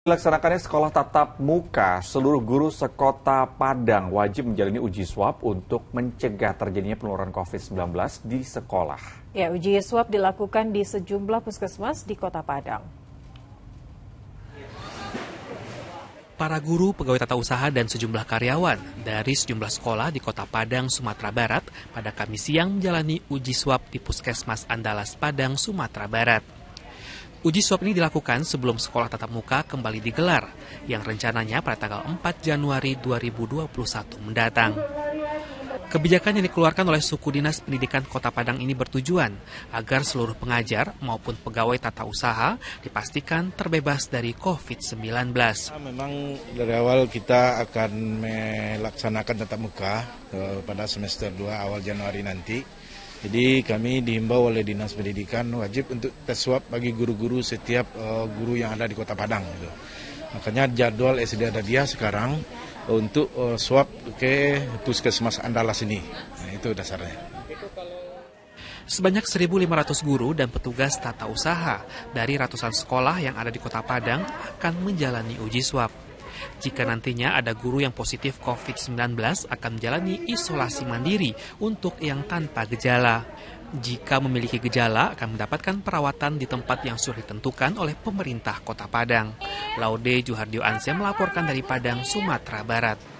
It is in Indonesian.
Dilaksanakannya sekolah tatap muka, seluruh guru sekota Padang wajib menjalani uji swab untuk mencegah terjadinya penularan COVID-19 di sekolah. Ya, uji swab dilakukan di sejumlah puskesmas di kota Padang. Para guru, pegawai tata usaha, dan sejumlah karyawan dari sejumlah sekolah di kota Padang, Sumatera Barat pada Kamis siang menjalani uji swab di Puskesmas Andalas Padang, Sumatera Barat. Uji swab ini dilakukan sebelum sekolah tatap muka kembali digelar, yang rencananya pada tanggal 4 Januari 2021 mendatang. Kebijakan yang dikeluarkan oleh suku dinas pendidikan Kota Padang ini bertujuan agar seluruh pengajar maupun pegawai tata usaha dipastikan terbebas dari COVID-19. Memang dari awal kita akan melaksanakan tatap muka eh, pada semester 2 awal Januari nanti. Jadi kami dihimbau oleh Dinas Pendidikan wajib untuk tes swab bagi guru-guru setiap uh, guru yang ada di Kota Padang. Gitu. Makanya jadwal SD ada dia sekarang untuk uh, swab ke Puskesmas Andalas ini. Nah, itu dasarnya. Sebanyak 1.500 guru dan petugas tata usaha dari ratusan sekolah yang ada di Kota Padang akan menjalani uji swab. Jika nantinya ada guru yang positif COVID-19 akan menjalani isolasi mandiri untuk yang tanpa gejala. Jika memiliki gejala akan mendapatkan perawatan di tempat yang sudah ditentukan oleh pemerintah Kota Padang. Laude Juhardio Anse melaporkan dari Padang, Sumatera Barat.